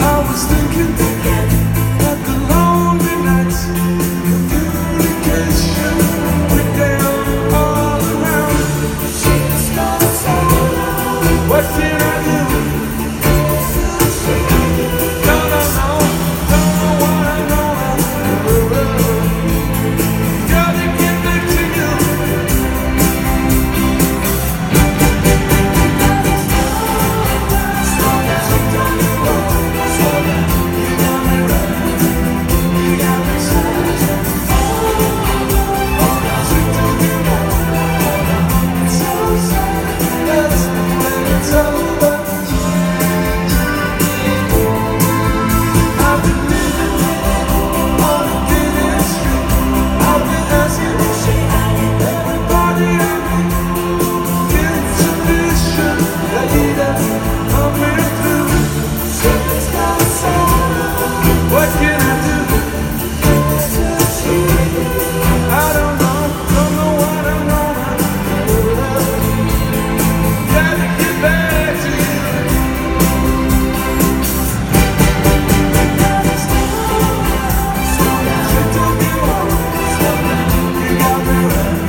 I was thinking, thinking.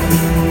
So sad.